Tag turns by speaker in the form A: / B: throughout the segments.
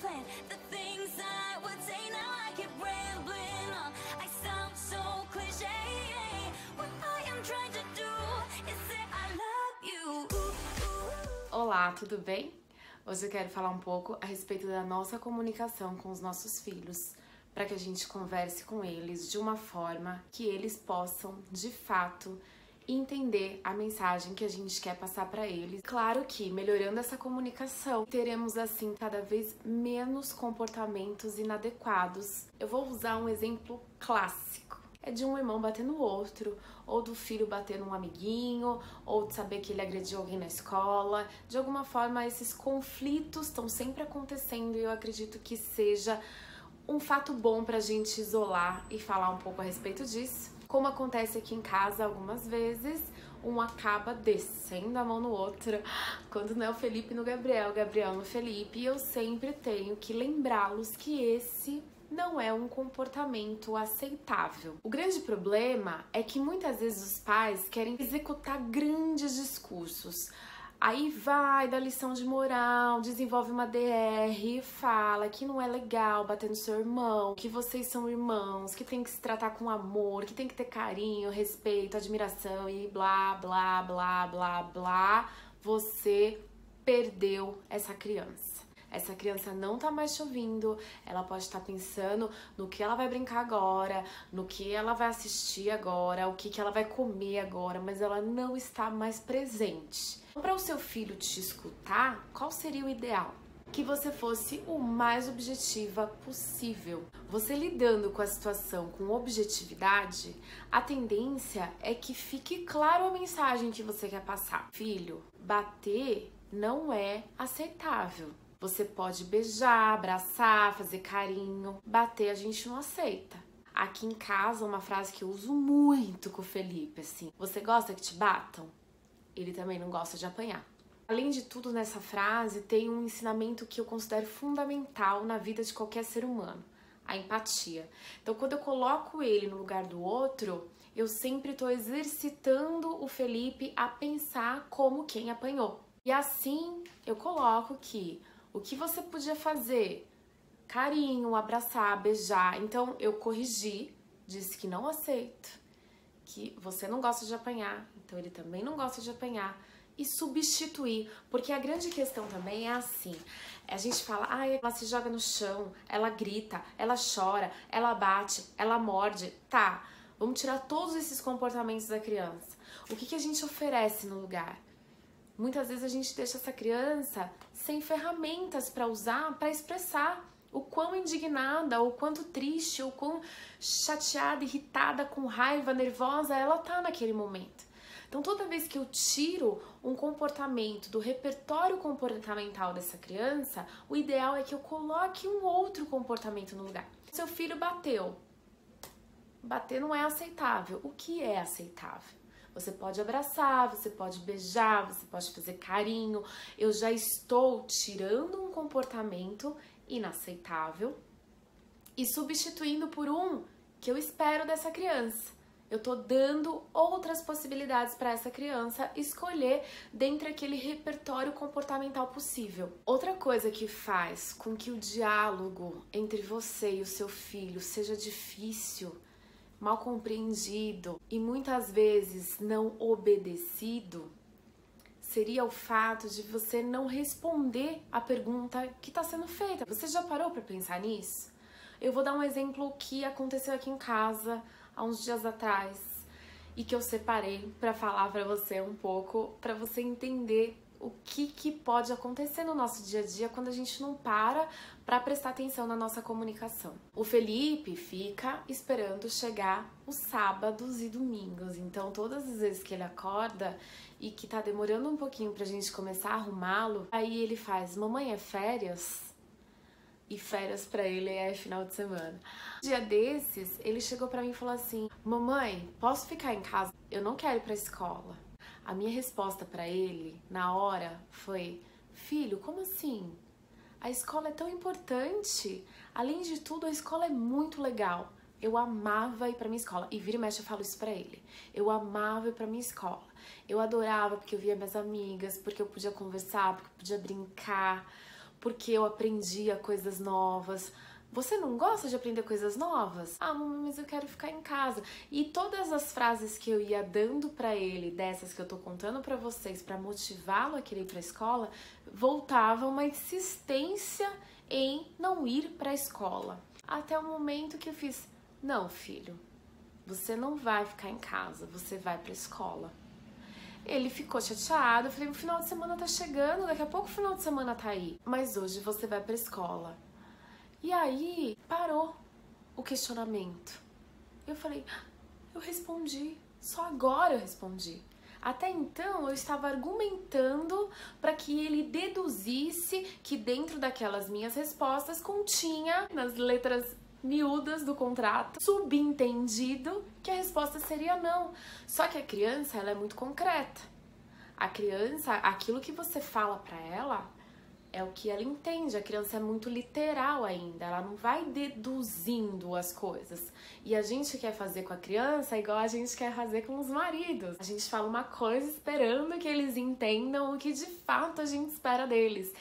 A: plan. The things I would say now I keep rambling on. I sound so cliche. What I am trying to do is say I love you.
B: Olá, tudo bem? Hoje eu quero falar um pouco a respeito da nossa comunicação com os nossos filhos, para que a gente converse com eles de uma forma que eles possam, de fato, entender a mensagem que a gente quer passar para eles. Claro que melhorando essa comunicação, teremos assim cada vez menos comportamentos inadequados. Eu vou usar um exemplo clássico. É de um irmão batendo o outro, ou do filho batendo um amiguinho, ou de saber que ele agrediu alguém na escola. De alguma forma, esses conflitos estão sempre acontecendo e eu acredito que seja um fato bom para a gente isolar e falar um pouco a respeito disso. Como acontece aqui em casa algumas vezes, um acaba descendo a mão no outro, quando não é o Felipe no Gabriel, Gabriel no Felipe, e eu sempre tenho que lembrá-los que esse não é um comportamento aceitável. O grande problema é que muitas vezes os pais querem executar grandes discursos. Aí vai da lição de moral, desenvolve uma DR, fala que não é legal bater no seu irmão, que vocês são irmãos, que tem que se tratar com amor, que tem que ter carinho, respeito, admiração e blá, blá, blá, blá, blá. Você perdeu essa criança. Essa criança não tá mais te ouvindo, ela pode estar pensando no que ela vai brincar agora, no que ela vai assistir agora, o que, que ela vai comer agora, mas ela não está mais presente. Para o seu filho te escutar, qual seria o ideal? Que você fosse o mais objetiva possível. Você lidando com a situação com objetividade, a tendência é que fique claro a mensagem que você quer passar. Filho, bater não é aceitável. Você pode beijar, abraçar, fazer carinho. Bater a gente não aceita. Aqui em casa, uma frase que eu uso muito com o Felipe, assim. Você gosta que te batam? ele também não gosta de apanhar. Além de tudo, nessa frase tem um ensinamento que eu considero fundamental na vida de qualquer ser humano: a empatia. Então, quando eu coloco ele no lugar do outro, eu sempre estou exercitando o Felipe a pensar como quem apanhou. E assim eu coloco que o que você podia fazer? Carinho, abraçar, beijar. Então eu corrigi, disse que não aceito que você não gosta de apanhar, então ele também não gosta de apanhar e substituir, porque a grande questão também é assim, a gente fala, ah, ela se joga no chão, ela grita, ela chora, ela bate, ela morde, tá, vamos tirar todos esses comportamentos da criança. O que, que a gente oferece no lugar? Muitas vezes a gente deixa essa criança sem ferramentas para usar, para expressar o quão indignada, o quanto triste, o quão chateada, irritada, com raiva, nervosa ela tá naquele momento. Então, toda vez que eu tiro um comportamento do repertório comportamental dessa criança, o ideal é que eu coloque um outro comportamento no lugar. Seu filho bateu. Bater não é aceitável. O que é aceitável? Você pode abraçar, você pode beijar, você pode fazer carinho. Eu já estou tirando um comportamento inaceitável e substituindo por um que eu espero dessa criança. Eu tô dando outras possibilidades para essa criança escolher dentro daquele repertório comportamental possível. Outra coisa que faz com que o diálogo entre você e o seu filho seja difícil, mal compreendido e muitas vezes não obedecido seria o fato de você não responder a pergunta que está sendo feita. Você já parou para pensar nisso? Eu vou dar um exemplo que aconteceu aqui em casa há uns dias atrás e que eu separei para falar para você um pouco, para você entender o que, que pode acontecer no nosso dia a dia quando a gente não para para prestar atenção na nossa comunicação. O Felipe fica esperando chegar os sábados e domingos, então todas as vezes que ele acorda e que tá demorando um pouquinho pra gente começar a arrumá-lo, aí ele faz: Mamãe, é férias? E férias para ele é final de semana. Um dia desses, ele chegou para mim e falou assim: Mamãe, posso ficar em casa? Eu não quero ir pra escola. A minha resposta para ele, na hora, foi: Filho, como assim? A escola é tão importante. Além de tudo, a escola é muito legal. Eu amava ir para minha escola. E vira e mexe eu falo isso para ele. Eu amava ir para minha escola. Eu adorava porque eu via minhas amigas, porque eu podia conversar, porque eu podia brincar, porque eu aprendia coisas novas. Você não gosta de aprender coisas novas? Ah, mas eu quero ficar em casa. E todas as frases que eu ia dando para ele, dessas que eu tô contando para vocês, para motivá-lo a querer ir pra escola, voltava uma insistência em não ir para escola. Até o momento que eu fiz: "Não, filho, você não vai ficar em casa, você vai para escola". Ele ficou chateado. Eu falei: "O final de semana tá chegando, daqui a pouco o final de semana tá aí, mas hoje você vai para escola". E aí parou o questionamento. Eu falei, eu respondi, só agora eu respondi. Até então eu estava argumentando para que ele deduzisse que dentro daquelas minhas respostas continha nas letras miúdas do contrato, subentendido que a resposta seria não. Só que a criança, ela é muito concreta. A criança, aquilo que você fala para ela, é o que ela entende. A criança é muito literal ainda, ela não vai deduzindo as coisas. E a gente quer fazer com a criança igual a gente quer fazer com os maridos. A gente fala uma coisa esperando que eles entendam o que de fato a gente espera deles.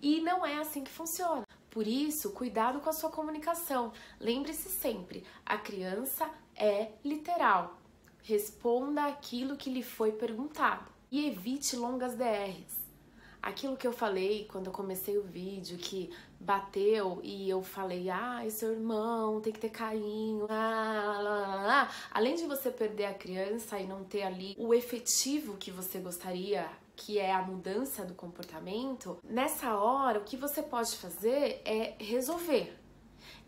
B: E não é assim que funciona. Por isso, cuidado com a sua comunicação. Lembre-se sempre: a criança é literal. Responda aquilo que lhe foi perguntado e evite longas DRs aquilo que eu falei quando eu comecei o vídeo, que bateu e eu falei, ah, seu irmão tem que ter carinho, ah, lá, lá, lá. além de você perder a criança e não ter ali o efetivo que você gostaria, que é a mudança do comportamento, nessa hora o que você pode fazer é resolver.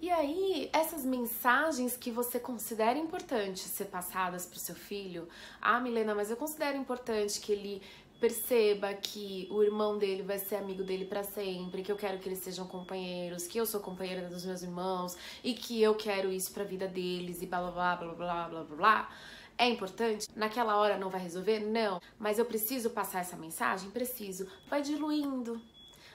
B: E aí, essas mensagens que você considera importantes ser passadas para o seu filho, ah, Milena, mas eu considero importante que ele perceba que o irmão dele vai ser amigo dele para sempre, que eu quero que eles sejam companheiros, que eu sou companheira dos meus irmãos e que eu quero isso para a vida deles e blá blá blá blá blá blá blá. É importante? Naquela hora não vai resolver? Não. Mas eu preciso passar essa mensagem? Preciso. Vai diluindo.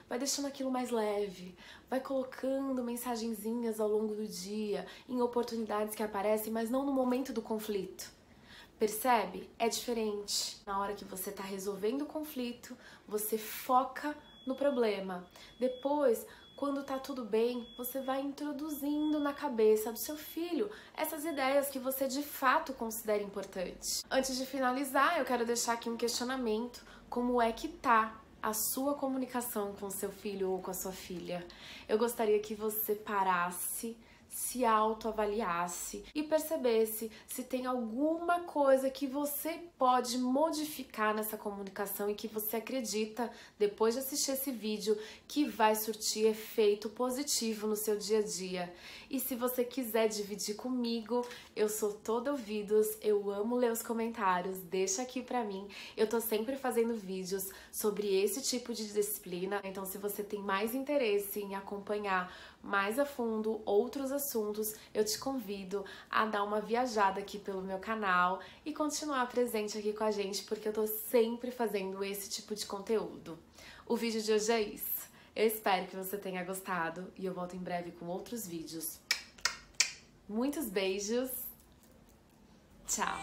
B: Vai deixando aquilo mais leve, vai colocando mensagenzinhas ao longo do dia, em oportunidades que aparecem, mas não no momento do conflito. Percebe? É diferente. Na hora que você está resolvendo o conflito, você foca no problema. Depois, quando tá tudo bem, você vai introduzindo na cabeça do seu filho essas ideias que você de fato considera importantes. Antes de finalizar, eu quero deixar aqui um questionamento: como é que tá a sua comunicação com seu filho ou com a sua filha? Eu gostaria que você parasse se autoavaliasse e percebesse se tem alguma coisa que você pode modificar nessa comunicação e que você acredita, depois de assistir esse vídeo, que vai surtir efeito positivo no seu dia a dia. E se você quiser dividir comigo, eu sou todo ouvidos, eu amo ler os comentários, deixa aqui pra mim. Eu tô sempre fazendo vídeos sobre esse tipo de disciplina, então se você tem mais interesse em acompanhar mais a fundo outros assuntos, eu te convido a dar uma viajada aqui pelo meu canal e continuar presente aqui com a gente, porque eu tô sempre fazendo esse tipo de conteúdo. O vídeo de hoje é isso. Eu espero que você tenha gostado e eu volto em breve com outros vídeos. Muitos beijos. Tchau.